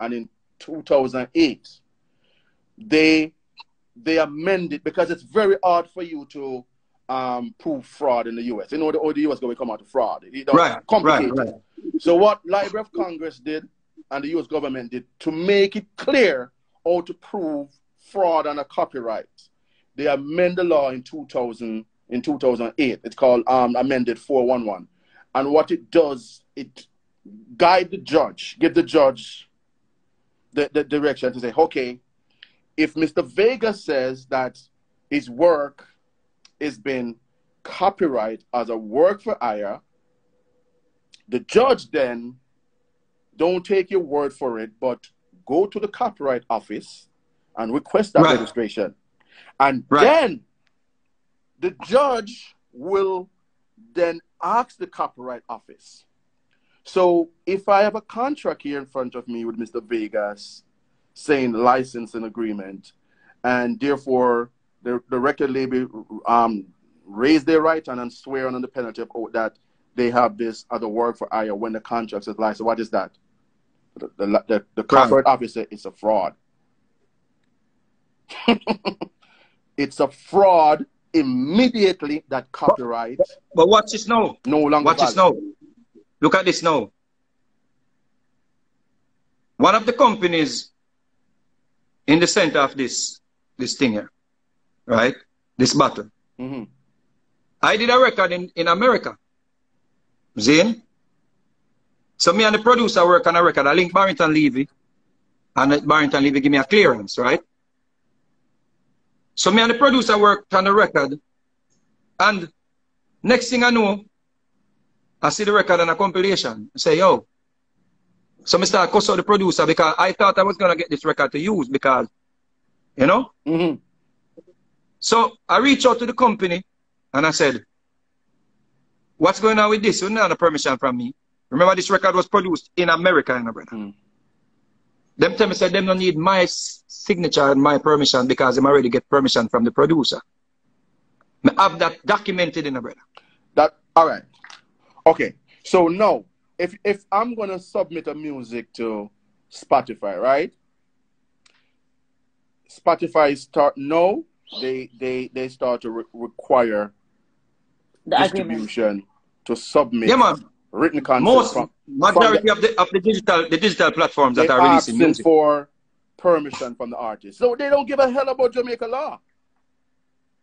and in 2008, they they amended because it's very hard for you to um, prove fraud in the US. You know, the, the US going to come out of fraud. Right, complicated. Right, right. So what Library of Congress did and the US government did to make it clear how to prove fraud on a copyright, they amended the law in 2000 in 2008. It's called um, amended 411. And what it does, it guide the judge, give the judge the, the direction to say, okay, if Mr. Vega says that his work is been copyright as a work for hire, the judge then don't take your word for it, but go to the copyright office and request that right. registration. And right. then the judge will then ask the copyright office. So if I have a contract here in front of me with Mr. Vegas saying licensing agreement, and therefore the, the record label um, raise their right and swear under the penalty of oh, that they have this other work for hire when the contract is licensed. What is that? The, the, the, the copyright officer is a fraud. it's a fraud immediately that copyright. But, but watch this now. No longer. Watch this now. Look at this now. One of the companies in the center of this this thing here, right? This battle. Mm -hmm. I did a record in, in America. Zane. So me and the producer work on a record. I link Barrington Levy. And Barrington Levy give me a clearance, right? So me and the producer worked on the record. And next thing I know, I see the record on a compilation. I say, yo. So I start cuss out the producer because I thought I was going to get this record to use because, you know? Mm -hmm. So I reach out to the company and I said, what's going on with this? You don't have permission from me. Remember this record was produced in America, you know, brother. Mm. Them tell me said them don't need my signature and my permission because them already get permission from the producer. I have that documented in a brother. That all right. Okay. So now if if I'm gonna submit a music to Spotify, right? Spotify start no, they they they start to re require the distribution agreement. to submit yeah, man. written content. Most from, majority from the, of the of the digital the digital platforms that are releasing music for permission from the artist. So they don't give a hell about Jamaica law.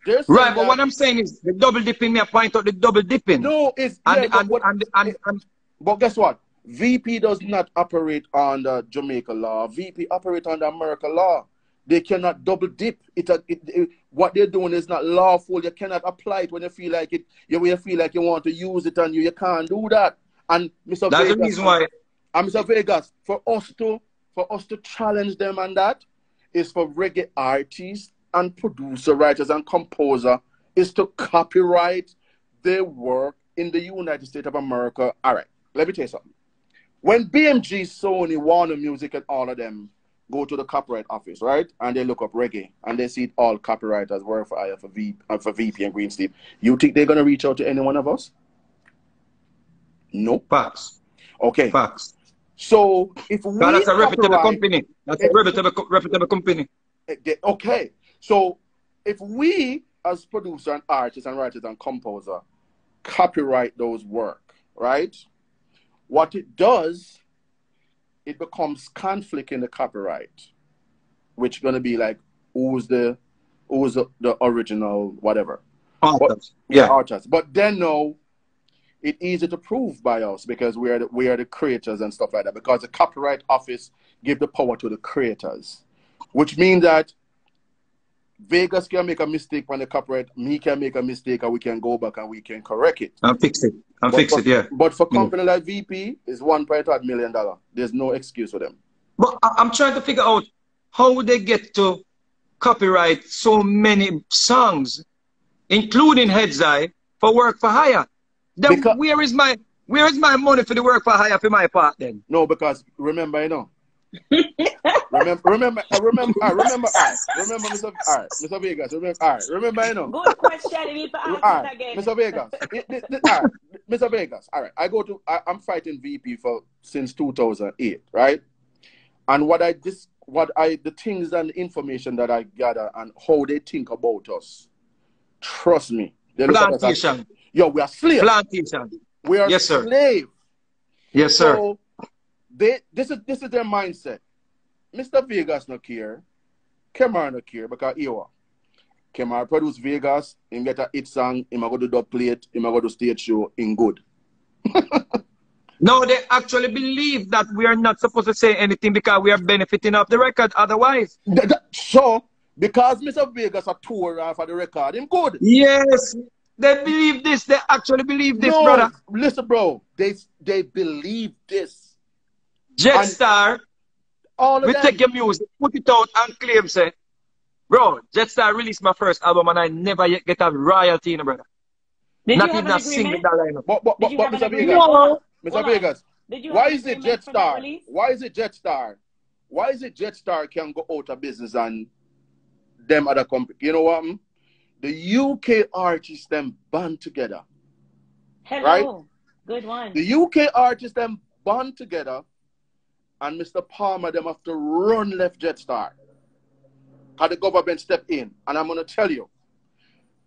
Right, but what I'm saying is the double dipping. Me, I point out the double dipping. No, it's and, yeah, and, what, and, and, and, but guess what? VP does not operate under Jamaica law. VP operate under America law. They cannot double dip. It, it, it, what they're doing is not lawful. You cannot apply it when you feel like it. You, you feel like you want to use it, and you, you can't do that. And Mr. That's Vegas, the reason why. And Mr. Vegas, for us to for us to challenge them on that is for reggae artists and producer, writers and composer is to copyright their work in the United States of America. All right, let me tell you something. When BMG, Sony, Warner Music, and all of them go to the copyright office, right? And they look up reggae and they see it all copywriters work for IF for, v, uh, for VP and Greensleeves. You think they're gonna reach out to any one of us? No. Facts. Okay. Facts. So if we that's a reputable company. That's a reputable, reputable company. Okay. So if we as producer and artists and writers and composer copyright those work, right? What it does it becomes conflict in the copyright, which gonna be like who's the who's the, the original whatever. Artist. But, yeah, artist. But then no, it's easy to prove by us because we are the, we are the creators and stuff like that. Because the copyright office give the power to the creators, which means that Vegas can make a mistake when the copyright, me can make a mistake, and we can go back and we can correct it. And fix it. And but fix for, it, yeah. But for mm. company yeah. like VP, it's one point five million dollar. There's no excuse for them. But I'm trying to figure out how would they get to copyright so many songs, including Heads High, for work for hire. Then because, where is my where is my money for the work for hire for my part then? No, because remember, you know, remember, uh, remember, I remember, I remember, I remember, Mr. All right, Mr. Vegas, remember, all right, remember, you know. Good question, you need to ask all right, again. Mr. Vegas, it, it, it, all right, Mr. Vegas, all right, I go to, I, I'm fighting VP for since 2008, right? And what I this what I the things and the information that I gather and how they think about us. Trust me. They Plantation. Like, Yo, we are slaves. Plantation. We are yes, sir. slaves. Yes, sir. So they this is this is their mindset. Mr. Vegas no care. Kemar no care because you Kemar produce Vegas, him get a hit song, him go do dub plate, him go do stage show in good. no, they actually believe that we are not supposed to say anything because we are benefiting off the record otherwise. So, because Mr. Vegas a tour for the record, him good. Yes, they believe this. They actually believe this, no, brother. Listen, bro. They they believe this. Jetstar, all of we them. take your music, put it out, and claim say, bro, Jetstar released my first album, and I never yet get a royalty, in brother. Did Not even a single dollar. But, but, but, but Mr. Vegas, no. Mr. Vegas, why is it Jetstar? Why is it Jetstar? Why is it Jetstar can go out of business and them other company? You know what? Hmm? the UK artists them band together. Hello. Right? Good one. The UK artists them band together and Mr. Palmer them have to run left Jetstar. How the government step in. And I'm gonna tell you,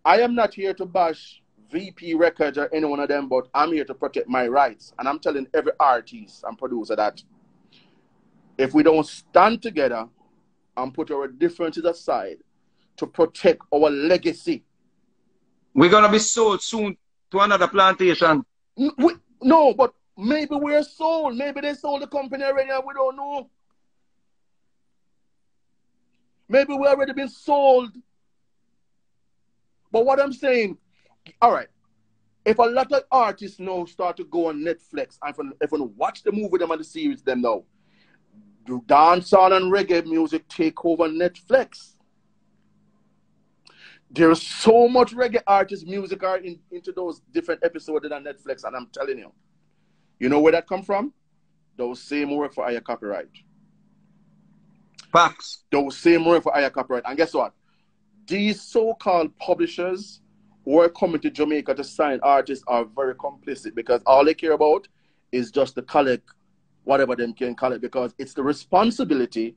I am not here to bash VP Records or any one of them, but I'm here to protect my rights. And I'm telling every artist and producer that if we don't stand together and put our differences aside to protect our legacy. We're gonna be sold soon to another plantation. We, no, but maybe we're sold. Maybe they sold the company already and we don't know. Maybe we already been sold. But what I'm saying, all right, if a lot of artists now start to go on Netflix and if watch the movie them and the series them now, do dancehall and reggae music take over Netflix? There's so much reggae artists, music are in, into those different episodes on Netflix, and I'm telling you, you know where that come from? Those same work for higher copyright. Facts. Those same work for higher copyright. And guess what? These so-called publishers who are coming to Jamaica to sign artists are very complicit because all they care about is just the collect whatever them can call it because it's the responsibility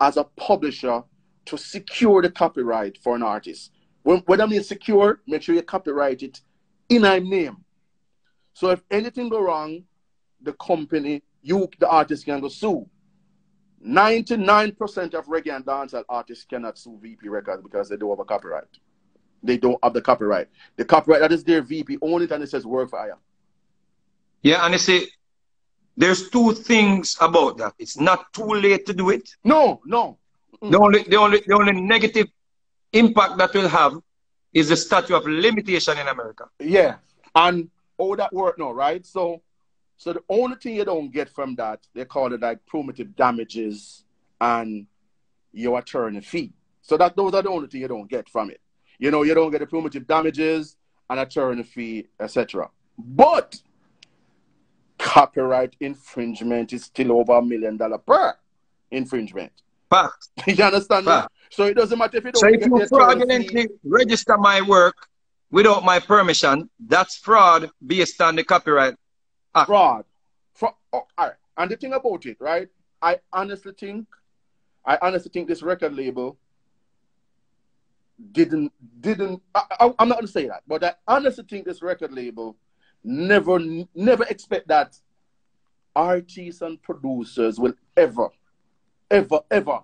as a publisher to secure the copyright for an artist. When, when I mean secure, make sure you copyright it in my name. So if anything go wrong, the company, you, the artist, can go sue. 99% of reggae and dancehall artists cannot sue VP Records because they don't have a copyright. They don't have the copyright. The copyright that is their VP only and it says work for hire. Yeah, and you see, there's two things about that. It's not too late to do it. No, no. Mm. The only, the only, the only negative impact that will have is the statute of limitation in America. Yeah. And all that work now, right? So so the only thing you don't get from that, they call it like primitive damages and your attorney fee. So that those are the only thing you don't get from it. You know, you don't get the primitive damages and attorney fee, etc. But copyright infringement is still over a million dollar per infringement. Fact. you understand? Fact. So it doesn't matter if you don't so if you fraudulently register my work without my permission, that's fraud based on the copyright act. Fraud. Fra- oh, all right. And the thing about it, right? I honestly think, I honestly think this record label didn't didn't. I, I, I'm not gonna say that, but I honestly think this record label never never expect that artists and producers will ever, ever, ever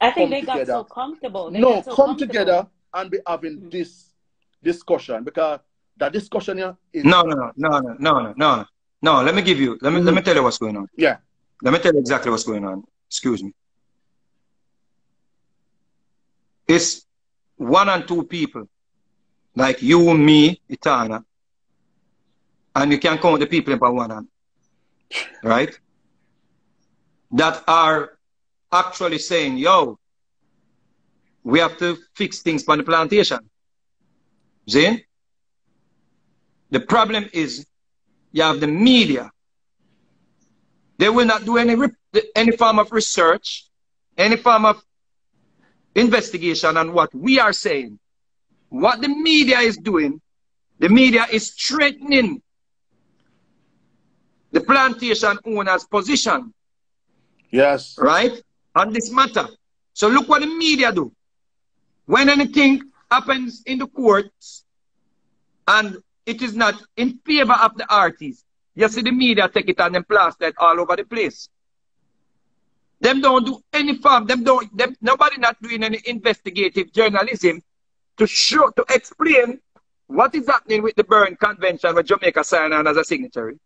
I think they together. got so comfortable. They no, so come together and be having mm-hmm. this discussion because that discussion here is no, no, no, no, no, no, no, no. Let me give you. Let me mm-hmm. let me tell you what's going on. Yeah. Let me tell you exactly what's going on. Excuse me. It's one and two people, like you, me, Etana, and you can count the people in one hand, right? That are actually saying, yo, we have to fix things on the plantation. See? The problem is you have the media. They will not do any, any form of research, any form of investigation on what we are saying. What the media is doing, the media is threatening the plantation owner's position Yes. Right? On this matter. So look what the media do. When anything happens in the courts and it is not in favor of the artists. you see the media take it and plaster it all over the place. Them don't do any farm. Them don't. Them nobody not doing any investigative journalism to show to explain what is happening with the Berne Convention where Jamaica signed on as a signatory.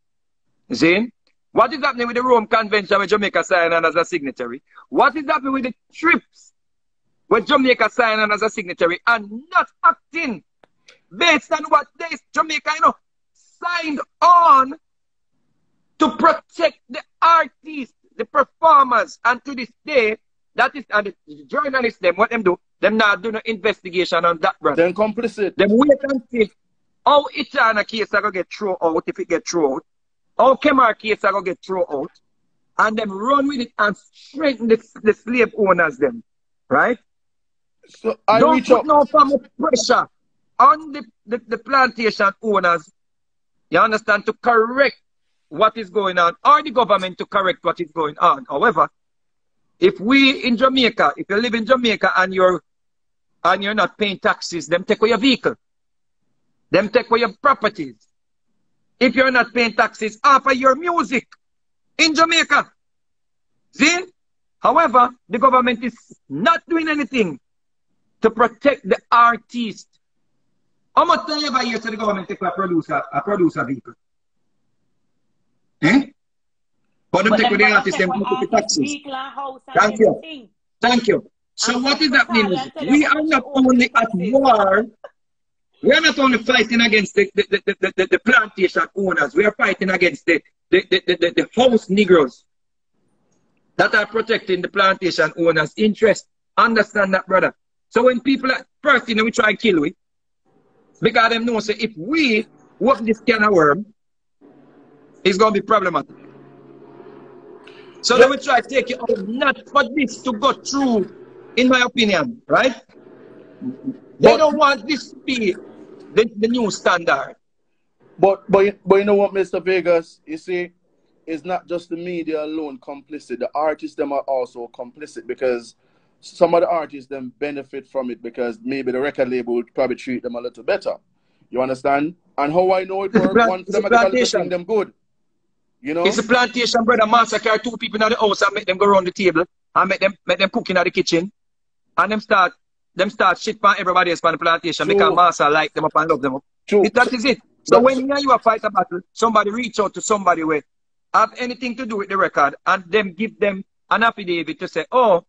See? What is happening with the Rome Convention where Jamaica signed on as a signatory? What is happening with the TRIPS where Jamaica signed on as a signatory and not acting based on what they, Jamaica, you know, signed on to protect the artists, the performers, and to this day, that is, and the journalists, them, what them do, them not do no investigation on that, brother. Then complicit. Them wait and see how Etana case are going to get thrown out, if it get thrown out. How Kemar case are going to get thrown out. And them run with it and strengthen the, the slave owners, them. Right? So I Don't reach put no form of pressure on the, the, the plantation owners, you understand, to correct what is going on, or the government to correct what is going on. However, if we in Jamaica, if you live in Jamaica and you're and you're not paying taxes, them take away your vehicle. Them take away your properties. If you're not paying taxes, offer your music in Jamaica. See? However, the government is not doing anything to protect the artist. How much time ever year to the government take a producer a producer vehicle? Eh? But them But take away the artist, take them what put the taxes. and and Thank you. everything. Thank you. So And what is people happening we are not much you owe only at war, we are not only fighting against the, the, the, the, the, the plantation owners, we are fighting against the, the, the, the, the, the house Negroes that are protecting the plantation owners' interest. Understand that, brother. So when people are first thing you know, we try and kill we, because them know say if we work this can of worm, it's gonna be problematic. So then we try to take it out, not for this to go through, in my opinion, right? They don't want this to be the, the new standard. But but but you know what, Mr. Vegas, you see, it's not just the media alone complicit. The artists them are also complicit because some of the artists them benefit from it because maybe the record label would probably treat them a little better. You understand? And how I know it works, one them plantation. them good. You know? It's a plantation, brother. Massacre two people in the house and make them go around the table and make them make them cooking at the kitchen. And them start them start shit on everybody else on the plantation True. because master like them up and love them up. True. It, that is it. So when you you are fight a battle, somebody reach out to somebody where have anything to do with the record and them give them an affidavit to say, oh,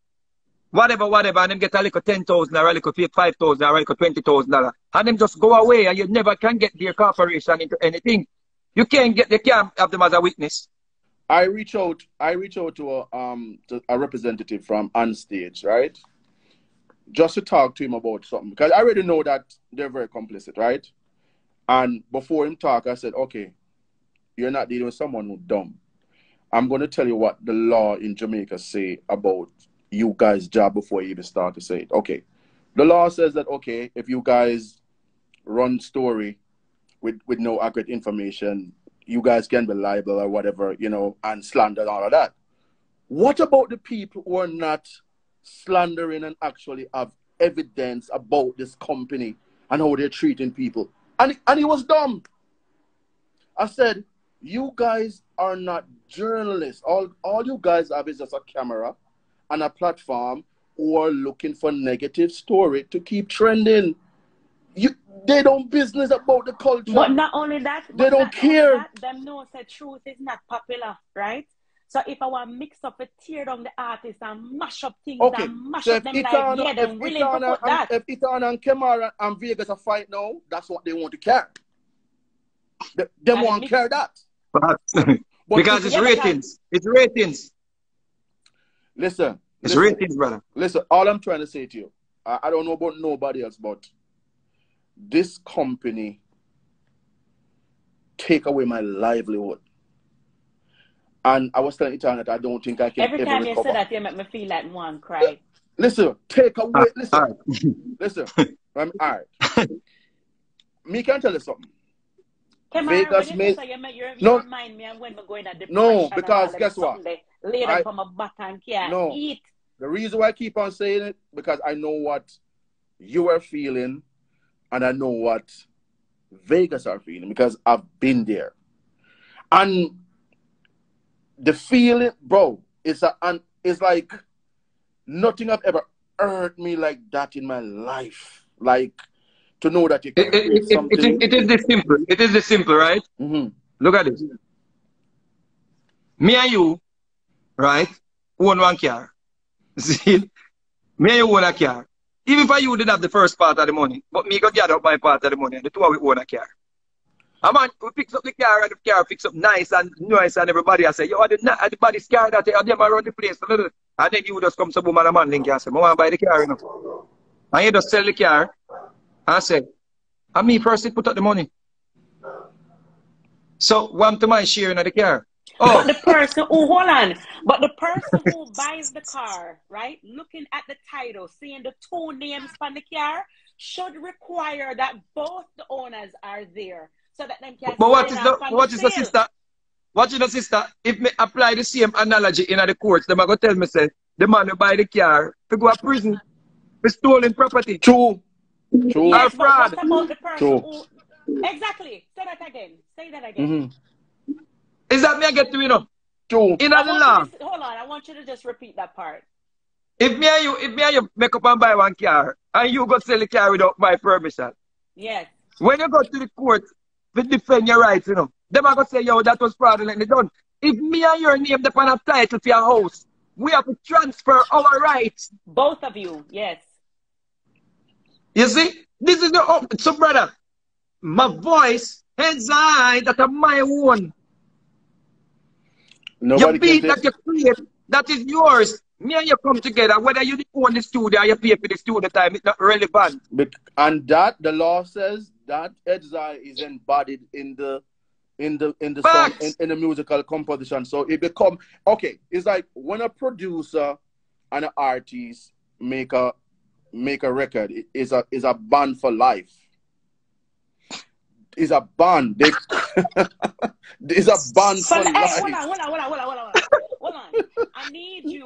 whatever, whatever, and them get a little ten thousand or a little five thousand or a little twenty thousand dollar. And them just go away and you never can get their corporation into anything. You can't get they can't have them as a witness. I reach out. I reach out to a um to a representative from OnStage, right? Just to talk to him about something because I already know that they're very complicit, right? And before him talk, I said, "Okay, you're not dealing with someone who's dumb. I'm going to tell you what the law in Jamaica say about you guys' job before you even start to say it. Okay, the law says that okay, if you guys run story with with no accurate information, you guys can be liable or whatever, you know, and slander and all of that. What about the people who are not slandering and actually have evidence about this company and how they're treating people? And, and he was dumb. I said, you guys are not journalists. All, all you guys have is just a camera and a platform who are looking for negative story to keep trending. You, they don't business about the culture. But not only that, They don't care. That, them know the truth is not popular, right? So if I want mix up a tear down the artist and mash up things Okay, and mash so up if them like, Etana, yeah, they're willing to Etana, put that. and, if Etana and Kemara and Vegas are fight now, that's what they want to care. They, them And want mix- care that. But But because it's Yeah, because- ratings. It's ratings. Listen, It's listen, ratings, brother. listen. All I'm trying to say to you, I, I don't know about nobody else, but this company take away my livelihood. And I was telling Etana that I don't think I can Every ever time you recover. say that, you make me feel like one cry. Listen, take away. Ah, listen, all right. listen. I'm all right. Me can tell you something. Vegas on, made- you, you, you No. remind me when going the No, because guess what? Lay I- from a and can't No. eat. The reason why I keep on saying it because I know what you are feeling, and I know what Vegas are feeling because I've been there, and the feeling, bro, it's a and it's like nothing I've ever hurt me like that in my life. Like to know that you can It, it, create it, it, something. it, is this simple. It is this simple, right? Mhm. Look at this. Me and you, right, own one car. See? Me and you own a car. Even if you didn't have the first part of the money, but me go gather up my part of the money, and the two of we own a car. I man, we fix up the car, and the car fix up nice and nice, and everybody I say, yo, the, the body car that are them around the place. And then you just come to boom and a man link and say, I want to buy the car, you know. And you just sell the car, I say, and me first put up the money. So, one to my share in the car. But Oh, the person who hold on, but the person who buys the car, right, looking at the title, seeing the two names on the car, should require that both the owners are there, so that them can. but what sign is the off on what is the sister? What is the sister? If me apply the same analogy in the courts, them are gonna tell me say the man who buy the car to go to prison for stolen property. True, true. Yes. Yes, but fraud. what about the person True. who? Exactly. Say that again. Say that again. Mhm. Is that me I get to you know? True. In I the law, to, hold on. I want you to just repeat that part. if me and you, if me and you make up and buy one car, and you go sell the car without my permission, Yes. when you go to the court to defend your rights, you know, them are gonna say, yo, that was fraudulently done. If me and your name depend on title for your house, we have to transfer our rights. Both of you. Yes. You see, this is the oh, so brother. My voice, hands eye, that are my own. Nobody your beat that you create, that is yours. Me and you come together, whether you own the studio or you pay for the studio time, it's not relevant. Bec- and that the law says that exile is embodied in the in the in the song in, in the musical composition so it become okay it's like when a producer and an artist make a make a record it is a is a band for life is a band they is a band So, for hey, life hold on, hold on, hold on, hold on, hold on, hold on. I need you.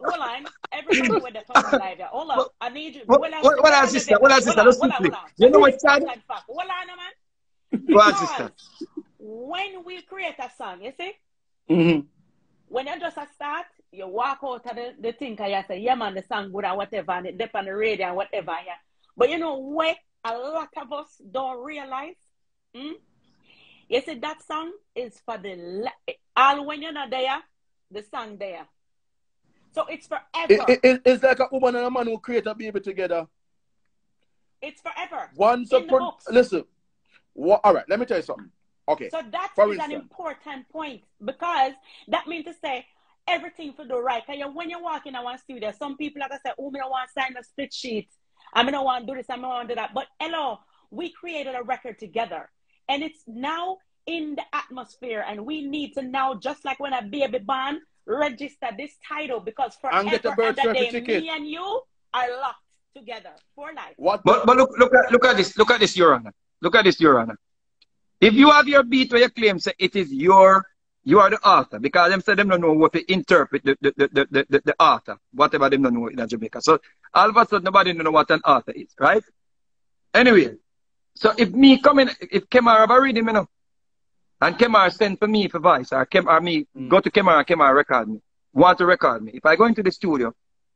Hold on. Everybody with the phone live here. Hold on. I need you. What- Hold on, what- what hold on, sister? What on, sister? Hold on, Let's hold on, hold on. You know what, take son? that back. Hold on, man. Go on, sister. when we create a song, you see, Mhm. when you just a start, you walk out of the, the thing and you say, yeah, man, the song good or whatever, and it dep on the radio and whatever. Yeah. But you know what a lot of us don't realize? Hmm? You see, that song is for the, all when you're not there, the song there. So it's forever. it, it, it- it's like a woman and a man who create a baby together it's forever. once a In pro- listen what, all right let me tell you something okay So that For is an important point because that means to say everything for the right. Because when you walk in our studio, some people like gonna say, "Oh, me don't want to sign a split sheet. I me don't want to do this. I me don't want to do that." But hello, we created a record together, and it's now in the atmosphere, and we need to now, just like when a baby born, register this title because forever And get a birth and a day, certificate. me and you are locked together for life. what But, but look, look at, look at this, look at this, Your Honor. Look at this, Your Honor. If you have your beat where you claim say it is your, you are the author, because them say them don't know what to interpret the, the, the, the, the, the author, whatever them don't know in Jamaica. So all of a sudden nobody know what an author is, right? Anyway, so if me coming, if Kemar have a reading, you know, and Kemar send for me for voice, or Kemar, me Mm. go to Kemar and Kemar record me, want to record me. If I go into the studio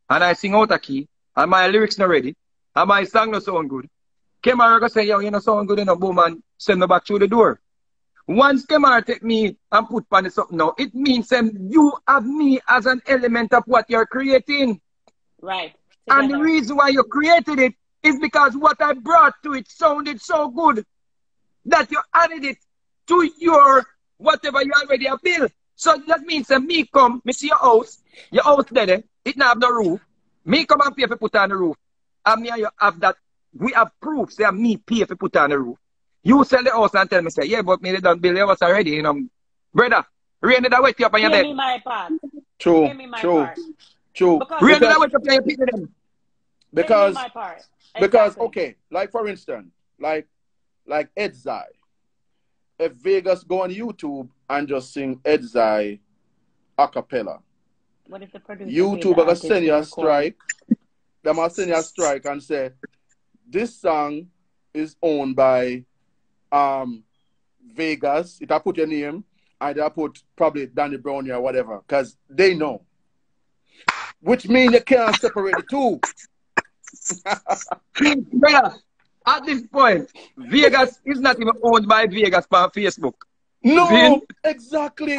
and I sing out a key, and my lyrics not ready, and my song not sound good, Kemar go say, yo, you know sound good enough, boom, and send me back through the door. Once Kemar take me and put on the something now, it means um, you have me as an element of what you're creating. Right. And the reason why you created it is because what I brought to it sounded so good that you added it to your whatever you already have built. So that means that me come, me see your house, your house there, eh, it not have no roof. Me come and pay for put on the roof. And me and you have that, we have proof, say me pay for put on the roof. You sell the house and tell me, say, yeah, but me they done build the house already, you know. Brother, rain that wet you up on your Give me my part. true Give me my true part. true Because- Rain that because, wet up on your people them. because Give me my part. Because okay, like for instance, like like Heads High. if Vegas go on YouTube and just sing Heads High a cappella, What if the producer? YouTube paid the gonna send you a record? strike. Them gonna send you a strike and say this song is owned by um Vegas. If I put your name, and I put probably Danny Brownie or whatever, because they know. Which means you can't separate the two. Brother, at this point, Vegas is not even owned by Vegas on Facebook. No, Vin? exactly,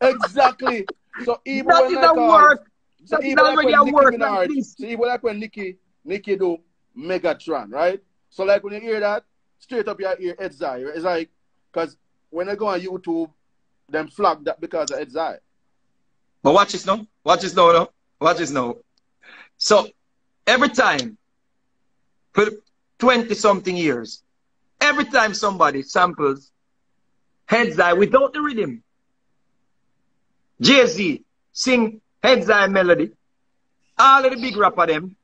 exactly. So even That when is like a work. so That is even like already when a Nicki work Minaj, like so even like when Nicki Nicki do Megatron, right? So like when you hear that, straight up your ear, Heads High. It's like because when I go on YouTube, them flag that because of Heads High. But watch this now. Watch this now, no? Watch this now. So, every time, for 20 something years, every time somebody samples Heads High without the rhythm, Jay Z sing Heads High melody, all of the big rapper them,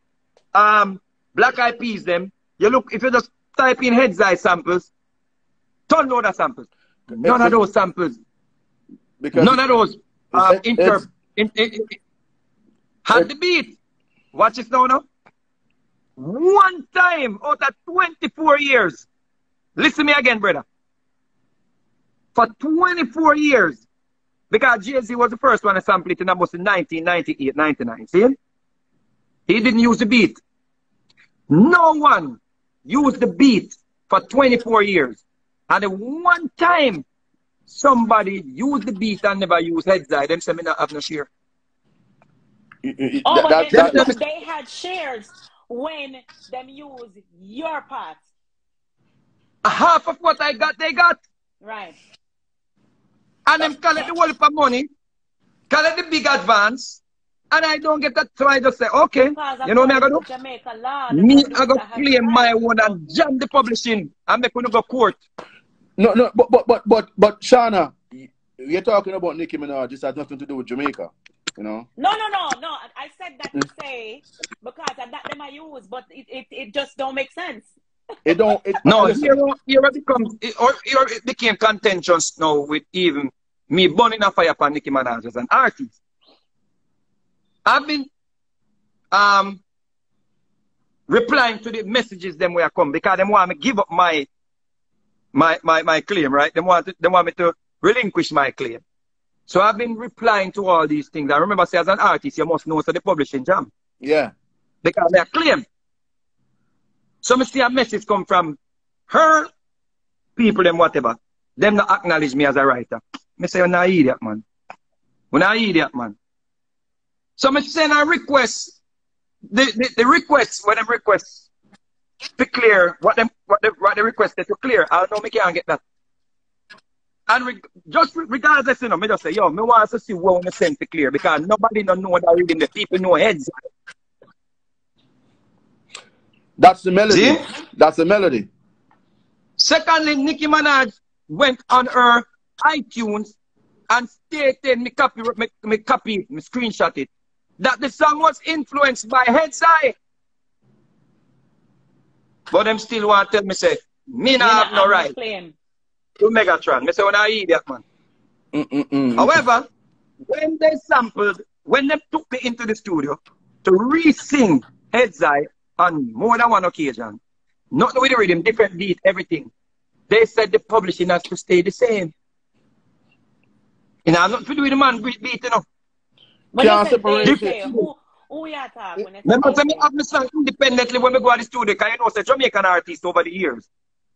um, Black Eyed Peas them, you look, if you just type in Heads High samples, ton load of samples. None of those samples Because None of those um, inter in, in, in, had the beat. Watch this now, now. One time out of 24 years. Listen me again, brother. For 24 years. Because Jay-Z was the first one to sample it in almost 1998, 99. See? He didn't use the beat. No one used the beat for 24 years. And the one time somebody use the beat and never use heads high, them say me not have no share. Oh, that, but that, then that, that- they had shares when them use your part. A half of what I got, they got. Right. And them collect the whole heap of money, collect the big advance, and I don't get that. So I just say, okay, Because you know what me I gonna according do? to Jamaica law, Me, producer I go has claim the my right. own and jam the publishing and make we go court. no, no, but but but but but Shana, you're talking about Nicki Minaj. This has nothing to do with Jamaica. You know. No, no, no, no. I said that to say because that them I use, but it, it, it just don't make sense. It don't. It, No, listen, here, here it becomes, it, or here it became contentious now with even me burning a fire upon Nicki Minaj as an artist. I've been um replying to the messages them where I come because them want me give up my my my, my claim, right? They want they want me to relinquish my claim. So I've been replying to all these things. I remember say as an artist, you must know so the publishing jam. Yeah. Because they claim. So me see a message come from her people, them whatever. Them not acknowledge me as a writer. Me say, you're not idiot, man. You're not idiot, man. So me send a request. The, the, the request, when them requests to clear, what them what the, what the requested to clear, I know me can't get that. And re- just re- regardless, you know, me just say, yo, me want to see what me send to clear because nobody don't know that reading the people know heads. That's the melody. See? That's the melody. Secondly, Nicki Minaj went on her iTunes and stated, me copy, me, me copy, it, me screenshot it, that the song was influenced by Heads High. But them still want to tell me, say, me You not have no right claim. to Megatron. Me say, when I idiot, man. Mm-mm-mm. However, when they sampled, when they took me into the studio to re-sing Heads High on more than one occasion, not with the rhythm, different beat, everything, they said the publishing has to stay the same. You know, I'm not to do with the man beat, beat you know. But Can't listen, separate they it. say, who, who you talk when they Remember, say say me they- have my song independently when we go to the studio, because you know, say Jamaican artists over the years,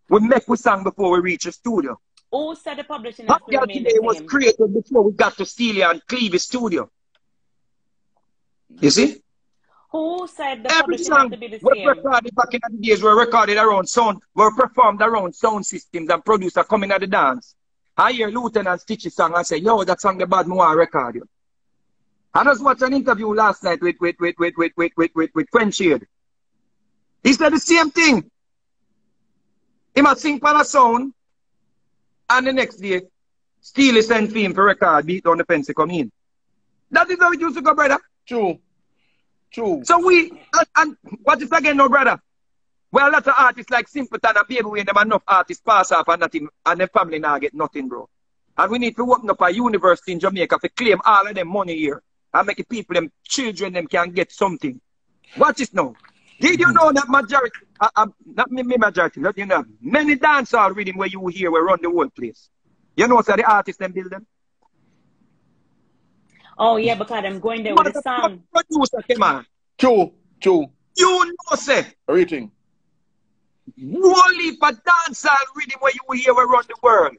we make we song before we reach the studio. Who said the publishing has Hot to Girl remain Today the was same? created before we got to Steely and Clevie's studio. You see? Who said the Every publishing song has to be the we same? recorded back in the days were recorded around sound, were performed around sound systems and producer coming at the dance. I hear Lieutenant Stitch's song and say, yo, that song the bad more record you. I just watched an interview last night with with with with with with with, with, with French Shade. He said the same thing. He must sing for a sound and the next day Steely send film for record, beat on the fence to come in. That is how it used to go, brother. True. True. So we, and, and what is again, no brother? Well, a lot of artists like Simpleton and Baby Wayne, them enough artists pass off and nothing, and their family now get nothing, bro. And we need to open up a university in Jamaica to claim all of them money here and make the people, them children, them can get something. Watch this now. Did you know that majority, uh, uh, not me, me majority, not you know, many dancehall rhythm where you hear will run the whole place. You know, so the artists them build them. Oh yeah, because I'm going there with the song. Producer, come on. True, true. You know, say. Everything. Whole for dancehall rhythm where you hear around the world.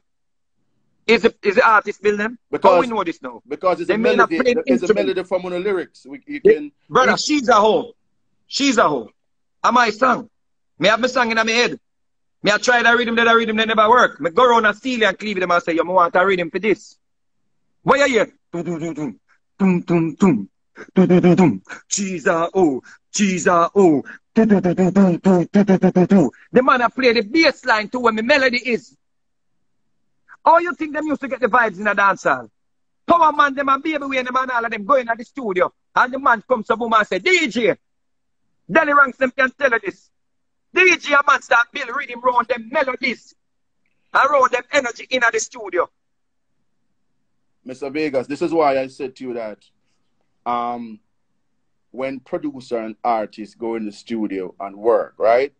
Is the, is the artist building? Because How we know this now? Because it's They a melody. It's a melody from one of the lyrics. We, you can Brother, she's a hoe. She's a hoe. Am I song? Me have my song in my head. Me I try that rhythm, that rhythm, that never work. Me go around and Steely and Clevie them and say, you want a rhythm for this. What you hear? Tum, tum, tum, tum. Tum, tum, tum. Tum, tum, tum, tum. She's a hoe. She's a hoe. Tum, tum, tum, tum, tum, tum, tum, tum, tum, tum. The man I play the bass line to where my melody is. How you think them used to get the vibes in a dance hall? Power man, them and Baby Wayne, them and all of them going at the studio. And the man comes to boom and say, DJ, Danny Ranks them can tell you this. DJ a man start build rhythm around them melodies. Around them energy in at the studio. Mr. Vegas, this is why I said to you that um, when producer and artist go in the studio and work, right?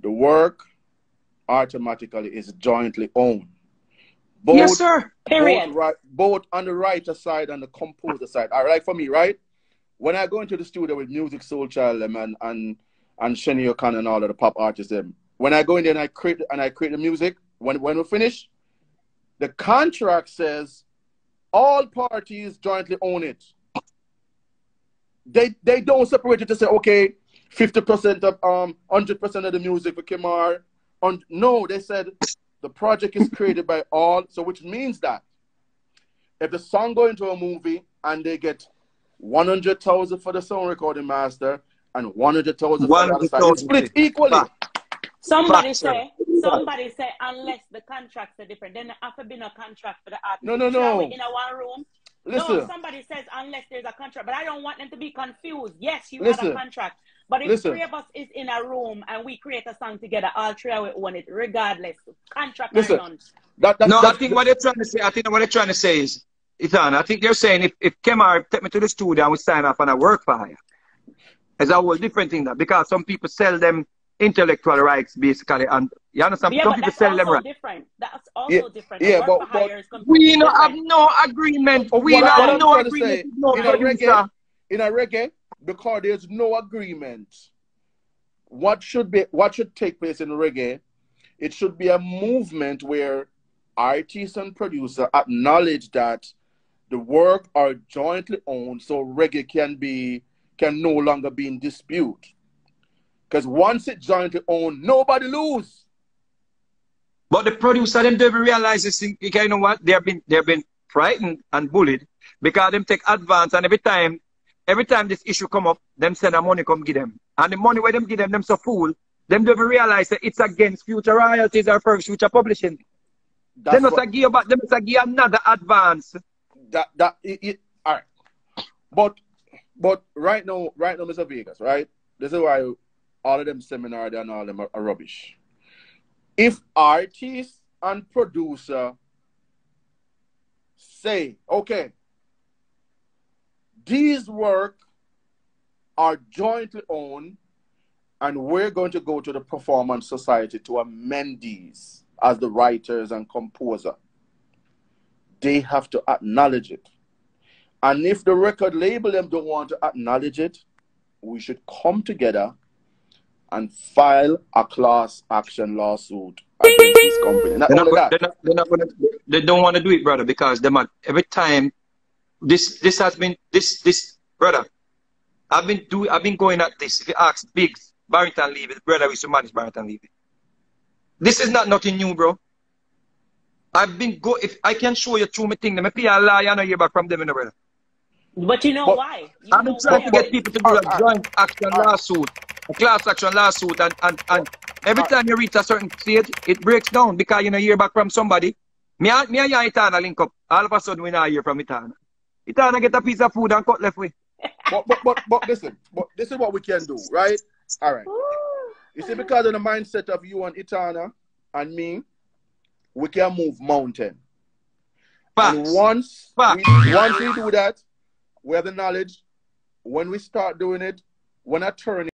The work automatically is jointly owned. Both, yes, sir. Period. Both, right, both on the writer side and the composer side. All right, for me, right? When I go into the studio with Musiq Soulchild them and and and Shenny O'Connor and all of the pop artists them, when I go in there and I create and I create the music, when when we finish, the contract says all parties jointly own it. They they don't separate it to say okay, fifty percent of um hundred percent of the music for Kemar. On no, they said the project is created by all, so which means that if the song go into a movie and they get one hundred thousand for the song recording master and one hundred thousand for the other side, it's split equally. Fact. Somebody Fact, say, sir. somebody say, unless the contracts are different, then there have to be no contract for the artist. No, no, If you are no. In a one room. Listen, No, somebody says unless there's a contract, but I don't want them to be confused. Yes, you Listen. have a contract, but if Listen. three of us is in a room and we create a song together, all three of us own it, regardless. Contract Listen. or none. that, that, No, that, I think what they're trying to say, I think what they're trying to say is, Ethan, I think they're saying if, if Kemar take me to the studio and we sign off and I work for hire, it's a whole different thing that because some people sell them intellectual rights basically and you understand Yeah, some but people sell them also right. different. That's also Yeah, different. yeah, work but- but hire is completely We don't have no agreement. We don't have no agreement say, no in a reggae, in a reggae, because there's no agreement. What should be what should take place in reggae? It should be a movement where artists and producer acknowledge that the work are jointly owned, so reggae can be can no longer be in dispute. Because once it's jointly owned, nobody lose. But the producer them don't realize this thing. You know what? They've been they've been frightened and bullied because them take advance and every time every time this issue come up, them send a money come give them. And the money where them give them, them so fool, them don't even realize that it's against future royalties or for future publishing. That's Them what- give about them must give another advance. that that it, it, all right but but right now right now mr vegas right this is why all of them seminar and all of them are, are rubbish if artist and producer say okay these work are jointly owned and we're going to go to the performance society to amend these as the writers and composer they have to acknowledge it. And if the record label them don't want to acknowledge it, we should come together and file a class action lawsuit against this company. Not They're not, only gonna- that, they're not, they're not gonna, they don't want to do it, brother, because them every time this this has been this this brother. I've been do I've been going at this. If you ask Biggs, Barrington Levy, the brother we used to manage Barrington Levy. This is not nothing new, bro. I've been go if I can show you through my thing, let me pay a lie and I hear back from them in the brother. But you know But- why? You I've been trying why to get people to do a joint action lawsuit, a class action lawsuit, and, and, and every time you reach a certain stage, it breaks down because you know hear back from somebody. Me, and- me and you, Etana link up. All of a sudden, we not hear from Etana. Etana get a piece of food and cut left way. but, but but but listen, but this is what we can do, right? All right. Ooh. You see, because of the mindset of you and Etana and me, we can move mountain. And once Facts. we, once we do that, we have the knowledge. When we start doing it, when I turn